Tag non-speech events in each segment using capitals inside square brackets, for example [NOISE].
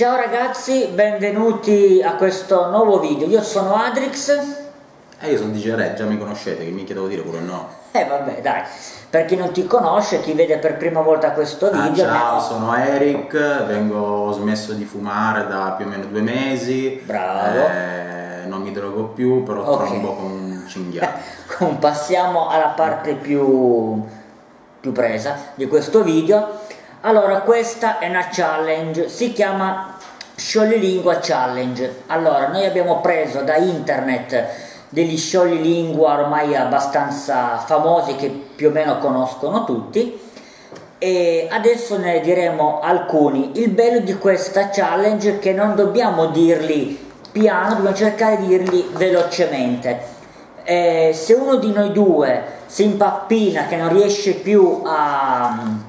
Ciao ragazzi, benvenuti a questo nuovo video. Io sono Adrix. E eh, io sono DJ Red, già mi conoscete, che mi devo dire pure no. Eh vabbè, dai. Per chi non ti conosce, chi vede per prima volta questo ah, video... Ah, ciao, sono Eric, vengo, ho smesso di fumare da più o meno due mesi. Bravo. Eh, non mi drogo più, però okay. trombo con un cinghiale. [LAUGHS] Passiamo alla parte più, più presa di questo video allora, questa è una challenge, si chiama Scioglilingua Challenge. Allora, noi abbiamo preso da internet degli scioglilingua ormai abbastanza famosi che più o meno conoscono tutti e adesso ne diremo alcuni. Il bello di questa challenge è che non dobbiamo dirli piano, dobbiamo cercare di dirli velocemente. Eh, se uno di noi due si impappina che non riesce più a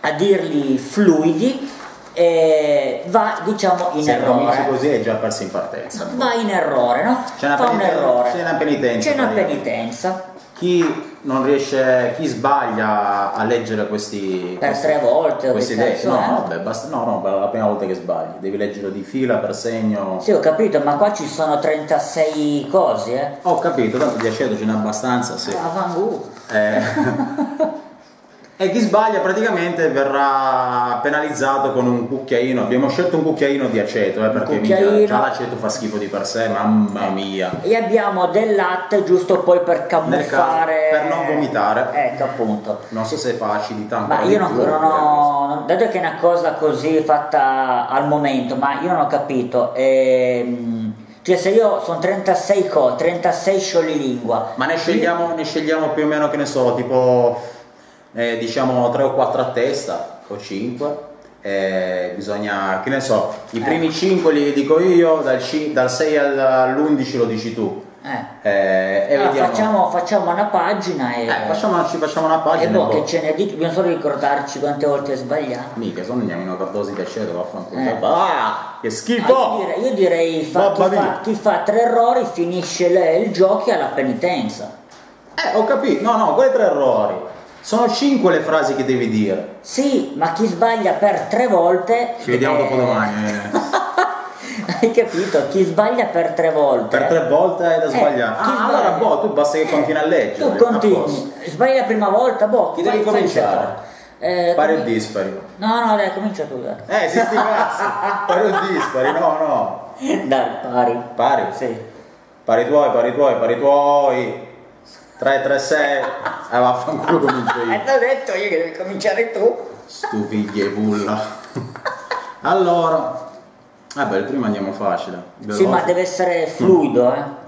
a dirli fluidi eh, va diciamo in Se errore. così è già perso in partenza. Va in errore, no? C'è una, Fa un errore. C'è una penitenza. C'è una penitenza. Chi non riesce, chi sbaglia a leggere questi per questi, tre volte questi cazzo, no, eh? vabbè, basta, no, no, la prima volta che sbagli, devi leggerlo di fila per segno. Sì, ho capito, ma qua ci sono 36 cose, eh? Ho capito, tanto di aceto ce n'è abbastanza, sì. Ah, eh. [LAUGHS] e chi sbaglia praticamente verrà penalizzato con un cucchiaino. Abbiamo scelto un cucchiaino di aceto eh, perché cucchiaino... già l'aceto fa schifo di per sé mamma mia. e abbiamo del latte giusto poi per camuffare. per non vomitare. Ecco appunto. Non so se fa acidità ma io non, non ho dato che è una cosa così fatta al momento ma io non ho capito ehm, cioè se io sono 36 co 36 scioglilingua ma ne scegliamo, ne scegliamo più o meno che ne so tipo eh, diciamo 3 o 4 a testa o 5 eh, bisogna, che ne so, i primi 5 li dico io, dal, dal 6 all'11 lo dici tu. Eh. Eh, e allora, facciamo, facciamo, una pagina e. Eh, facciamo, ci facciamo una pagina. E boh, che ce ne dici, dobbiamo solo ricordarci quante volte hai sbagliato. Mica, se no andiamo in overdose di aceto, vaffanculo. Eh. Ah, che schifo! Ah, io direi, io direi fa, chi, fa, chi, fa, tre errori finisce le, il gioco alla penitenza. Eh, ho capito, no, no, quei tre errori. Sono cinque le frasi che devi dire. Sì, ma chi sbaglia per tre volte... Ci vediamo eh... dopo domani. Eh. [LAUGHS] Hai capito? Chi sbaglia per tre volte. Per tre volte hai da eh, sbagliare. Eh, ah, allora boh, tu basta che continui a leggere. Tu continui, sbagli la prima volta, boh. Chi devi cominciare? Eh, pari o dispari? No, no, dai, comincia tu. Dai. Eh, si sti cazzi. pari o dispari? No, no. Dai, pari. Pari? Sì. Pari tuoi, pari tuoi, pari tuoi. 3, 3, 6. Eh, vaffanculo comincio io. Eh, ti ho detto io che devi cominciare tu. Stu figlie pulla. allora. Vabbè, il primo andiamo facile. Veloce. Sì, ma deve essere fluido, eh.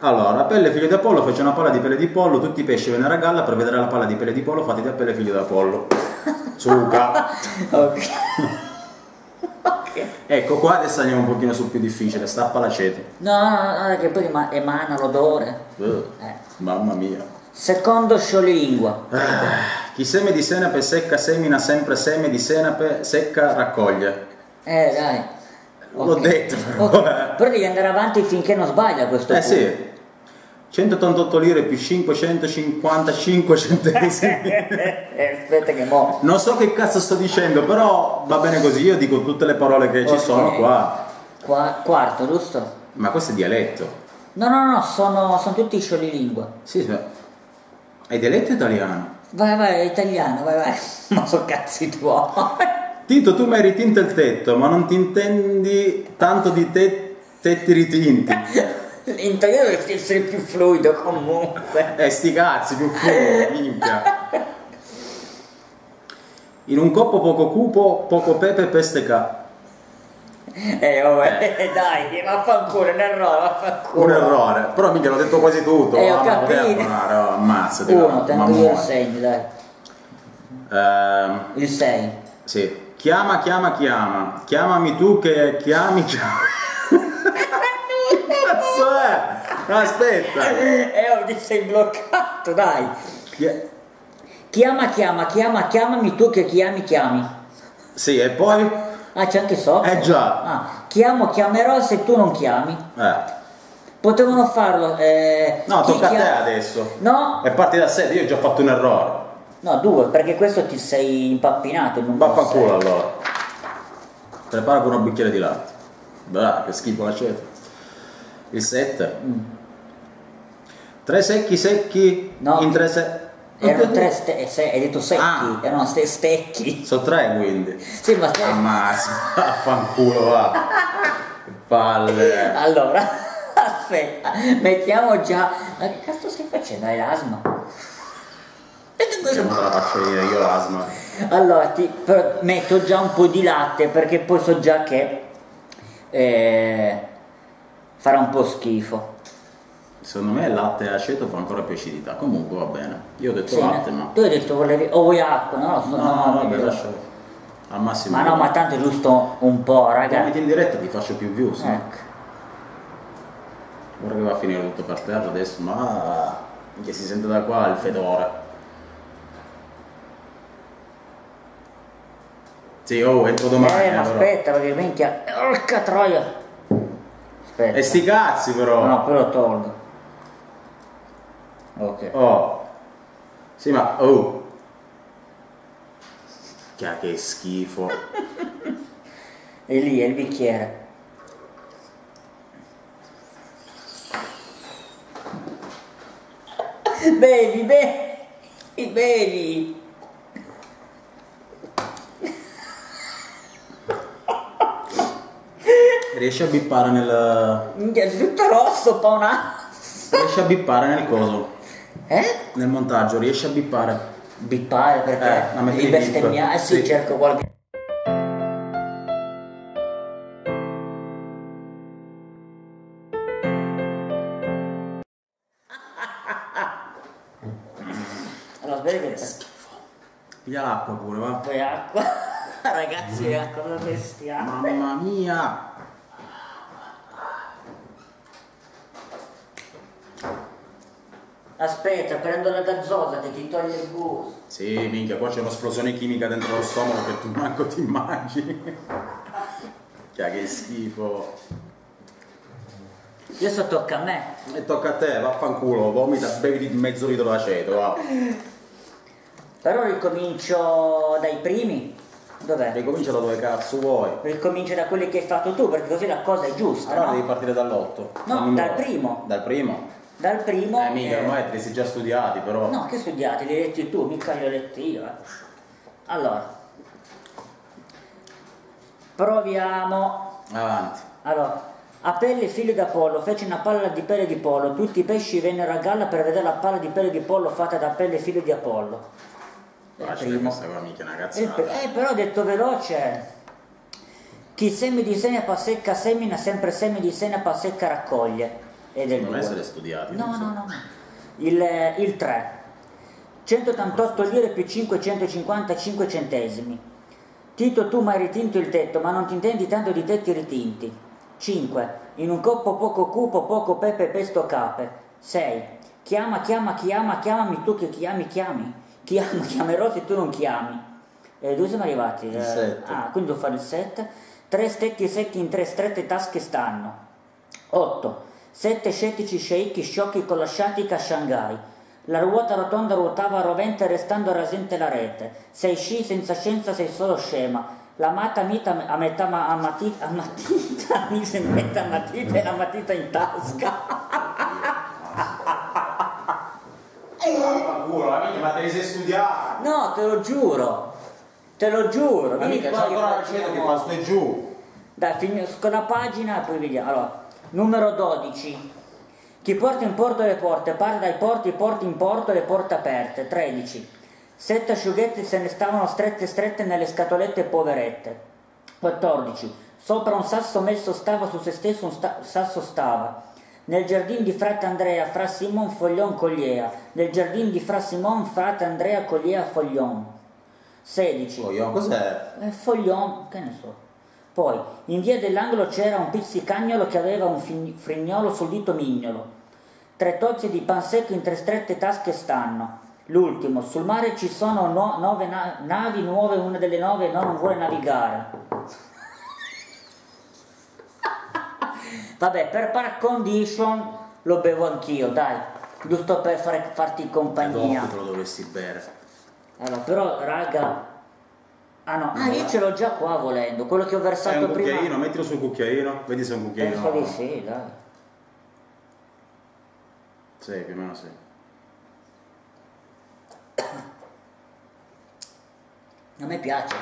Allora, pelle figlio di Apollo fece una palla di pelle di pollo, tutti i pesci vennero a galla per vedere la palla di pelle di pollo fatti da pelle figlio di Apollo. Suca. [LAUGHS] ok. Ecco, qua adesso andiamo un pochino sul più difficile, stappa l'aceto. No, no, no, che poi emana l'odore. Uh, eh. Mamma mia. Secondo scioglilingua. Ah, chi seme di senape secca semina sempre seme di senape secca raccoglie. Eh dai. L'ho okay. detto però. Okay. Però devi andare avanti finché non sbaglia questo Eh punto. sì. 188 lire più 555 centesimi. [LAUGHS] Aspetta che mo. Non so che cazzo sto dicendo, però va bene così, io dico tutte le parole che okay. ci sono qua. qua. Quarto, giusto? Ma questo è dialetto. No, no, no, sono, sono tutti scioglilingua. Sì, sì. È dialetto italiano? Vai, vai, è italiano, vai, vai. [LAUGHS] Ma so cazzi tuoi. Tito, tu mi hai ritinto il tetto, ma non ti intendi tanto di te tetti ritinti. [LAUGHS] In italiano dovresti essere più fluido comunque. Eh, sti cazzi, più fluido, minchia. In un coppo poco cupo, poco pepe, peste ca. Eh, oh, eh. dai, vaffanculo, un errore, vaffanculo. Un errore, però mica l'ho detto quasi tutto. Eh, ho capito. Oh, ammazzati. Uno, tengo io segno, dai. Uh, il 6. Sì. Chiama, chiama, chiama. Chiamami tu che chiami, chiami. No, aspetta. [LAUGHS] Eh, oh, sei bloccato, dai. Chiama, chiama, chiama, chiamami tu che chiami, chiami. Sì, e poi? Ah, c'è anche sopra? Eh già. Ah, chiamo, chiamerò se tu non chiami. Eh. Potevano farlo. Eh, no, tocca chiama... a te adesso. No. E parti da sé, io ho già fatto un errore. No, due, perché questo ti sei impappinato. Vaffanculo allora. Prepara con un bicchiere di latte. Beh, che schifo l'aceto. Il 7. Tre secchi secchi No. in tre se... Erano tre ste- eh, se- hai detto secchi, Ah. erano ste stecchi. Sono tre quindi. Sì, ma ste- Ammazza, affanculo va. Che palle. Allora, [LAUGHS] aspetta, mettiamo già. Ma che cazzo stai facendo? Hai l'asma? Non la faccio io ho l'asma. Allora, ti però metto già un po' di latte perché poi so già che eh, farà un po' schifo. Secondo me il latte e aceto fa ancora più acidità. Comunque va bene. Io ho detto Sì, latte, ma. Tu hai detto volevi. o vuoi acqua? No, so, No, no, vabbè, lascia. Al massimo. Ma no, ma tanto giusto un po', Come raga. metti in diretta ti faccio più views. no? Ecco. Guarda che va a finire tutto per terra adesso, ma che si sente da qua il fedore. Sì, oh, entro domani. eh, ma però. aspetta, perché minchia. Porca troia. Aspetta. E sti cazzi però. No, lo tolgo. Ok. Oh. Sì, ma oh. Chia, che schifo. [LAUGHS] E lì è il bicchiere. Bevi, bevi, bevi. Riesci a bippare nel. È tutto rosso, pa una... Riesci a bippare nel coso. Eh? Nel montaggio, riesci a bippare. Bippare perché Eh, ma di bestemmiare, sì, Sì. cerco qualche... Allora, aspetta che Piglia l'acqua pure, va. poi acqua. [LAUGHS] Ragazzi, è una cosa bestiale. Mamma mia! Aspetta, prendo la gazzosa che ti toglie il gusto. Sì, minchia, qua c'è un'esplosione chimica dentro lo stomaco che tu manco ti immagini. Chia, che schifo. Adesso tocca a me. E tocca a te, vaffanculo, vomita, bevi mezzo litro d'aceto, va. Però ricomincio dai primi. Dov'è? Ricomincia da dove cazzo vuoi. Ricomincio da quelli che hai fatto tu, perché così la cosa è giusta, Allora no? devi partire dall'otto. No, dal primo. Dal primo? Dal primo... Eh, mica, eh, ormai te li sei già studiati, però. No, che studiati, li hai letti tu, mica li ho letti io. eh. Allora. Proviamo. Avanti. Allora, a pelle figlio d'Apollo fece una palla di pelle di pollo, tutti i pesci vennero a galla per vedere la palla di pelle di pollo fatta da pelle figlio di Apollo. Facile primo. questa qua, mica una cazzata. pr- eh, però ho detto veloce. Chi semi di sena pasecca semina, sempre semi di sena pasecca raccoglie. Ed è il Non due. essere studiati. No, so. no, no. Il, il 3. 188 lire più 555 centesimi. Tito, tu mai ritinto il tetto, ma non ti intendi tanto di tetti ritinti. 5. In un coppo poco cupo, poco pepe, pesto cape. 6. Chiama, chiama, chiama, chiamami tu che chiami, chiami. Chiama, [LAUGHS] chiamerò se tu non chiami. E dove siamo arrivati? Il Eh, sette. Ah, quindi devo fare il 7. Tre stecchi secchi in tre strette tasche stanno. 8. Sette scettici sceicchi sciocchi con la sciatica a Shanghai. La ruota rotonda ruotava rovente restando rasente la rete. Sei sci senza scienza, sei solo scema. La mata mita a metà ma- a matita, a matita, mise in metà matita e la matita in tasca. La minchia, ma te li sei studiati. No, te lo giuro. Te lo giuro. Ma Vieni mica, c'è qua che ancora la che fa su e giù. Dai, finisco la pagina e poi vediamo. Allora, numero 12. Chi porta in porto le porte, parte dai porti, porti in porto le porte aperte. 13. Sette asciughette se ne stavano strette strette nelle scatolette poverette. 14. Sopra un sasso messo stava su se stesso un sta- sasso stava. Nel giardin di frate Andrea, fra Simon foglion cogliea. Nel giardin di fra Simon, frate Andrea cogliea foglion. 16. Oh, io, cos'è? Eh, Foglion, che ne so. Poi, in via dell'angolo c'era un pizzicagnolo che aveva un frignolo sul dito mignolo. Tre tozze di pan secco in tre strette tasche stanno. L'ultimo, sul mare ci sono no- nove na- navi nuove, una delle nove non vuole navigare. Vabbè, per par condition lo bevo anch'io, dai, giusto per fare- farti compagnia. Dopo te lo dovresti bere. Allora, però, raga, Ah no, ah io ce l'ho già qua volendo, quello che ho È versato un prima. cucchiaino, mettilo sul cucchiaino, vedi se è un cucchiaino. Penso di sì, dai. Sì, più o meno sì. A me piace.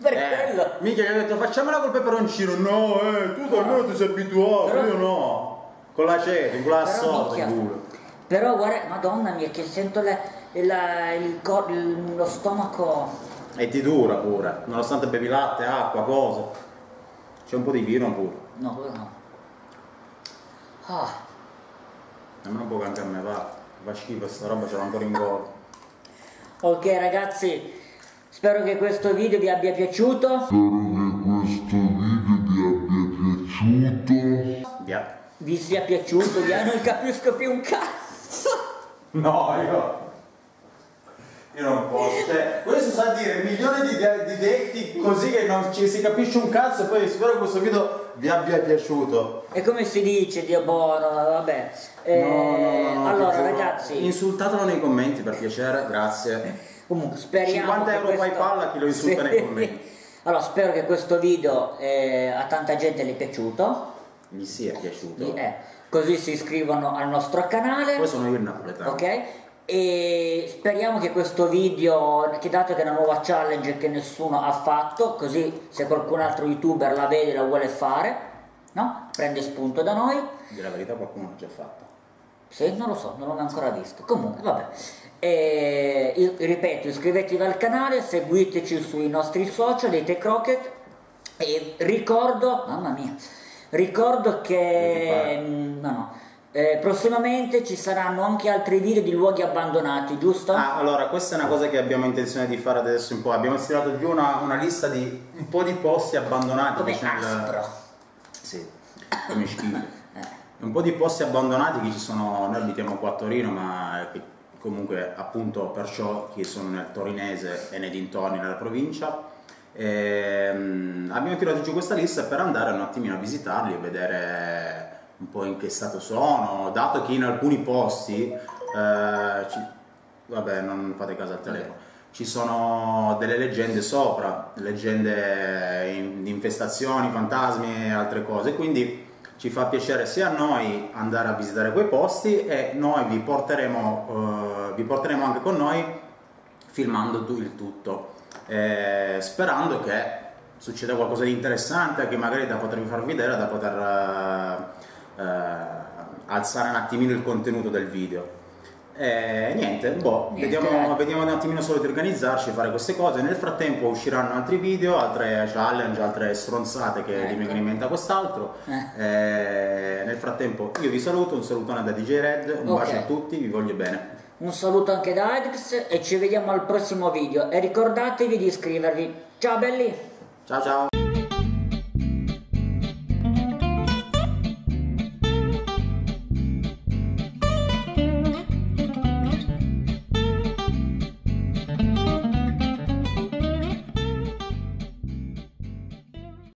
Per quello. Eh, mica gli ha detto facciamola col peperoncino. No, eh, tu da me ti sei abituato, Però- io no. Con l'aceto, con la culo. però guarda, madonna mia, che sento la- la- il cor- il- lo stomaco. E ti dura pure, nonostante bevi latte, acqua, cose. C'è un po' di vino pure. No, quello no. Ah, Nemmeno un po' che anche a me va. Va schifo sta roba, ce l'ho ancora in gola. ok ragazzi, spero che questo video vi abbia piaciuto. Spero che questo video vi abbia piaciuto. Via. Vi sia piaciuto, vi non capisco più un cazzo. No, io. Io non posso. Cioè, questo sa dire milioni di, di detti così che non ci si capisce un cazzo e poi spero che questo video vi abbia piaciuto. E come si dice, Dio buono, vabbè. Eh, No, no, no, no, allora ragazzi, Insultatelo nei commenti per piacere, grazie. [LAUGHS] comunque speriamo 50 che euro questo- PayPal a chi lo insulta nei commenti. [LAUGHS] Allora, spero che questo video eh, a tanta gente le è piaciuto. Mi sia piaciuto. Eh, così si iscrivono al nostro canale. Poi sono io il napoletano. Ok? E speriamo che questo video, che dato che è una nuova challenge che nessuno ha fatto, così se qualcun altro youtuber la vede e la vuole fare, no? Prende spunto da noi. Di la verità qualcuno l'ha già fatto. Sì, non lo so, non l'ho ancora visto. Comunque, vabbè. E, ripeto, iscrivetevi al canale, seguiteci sui nostri social, dei Tech Rocket. E ricordo, mamma mia, ricordo che mm, no, no, eh, prossimamente ci saranno anche altri video di luoghi abbandonati, giusto? Ah, allora, questa è una cosa che abbiamo intenzione di fare adesso un po'. Abbiamo tirato giù una, una lista di un po' di posti abbandonati. Come nel- aspro. Sì, come schifo. Un po' di posti abbandonati che ci sono, noi abitiamo qua a Torino, ma comunque appunto perciò che sono nel torinese e nei dintorni nella provincia. Ehm, abbiamo tirato giù questa lista per andare un attimino a visitarli e vedere un po' in che stato sono, dato che in alcuni posti, eh, ci- vabbè non fate caso al telefono, ci sono delle leggende sopra, leggende in- di infestazioni, fantasmi e altre cose, quindi ci fa piacere sia a noi andare a visitare quei posti e noi vi porteremo, eh, vi porteremo anche con noi filmando tu- il tutto, eh, sperando che succeda qualcosa di interessante che magari da potervi far vedere, da poter eh, alzare un attimino il contenuto del video. E niente, boh, Niente, vediamo, dai. vediamo un attimino solo di organizzarci, fare queste cose. Nel frattempo usciranno altri video, altre challenge, altre stronzate che Ecco. mi vengono in mente a quest'altro. E nel frattempo io vi saluto, un salutone da DJ Red, un Ok. bacio a tutti, vi voglio bene. Un saluto anche da Edix e ci vediamo al prossimo video e ricordatevi di iscrivervi. Ciao belli! Ciao ciao!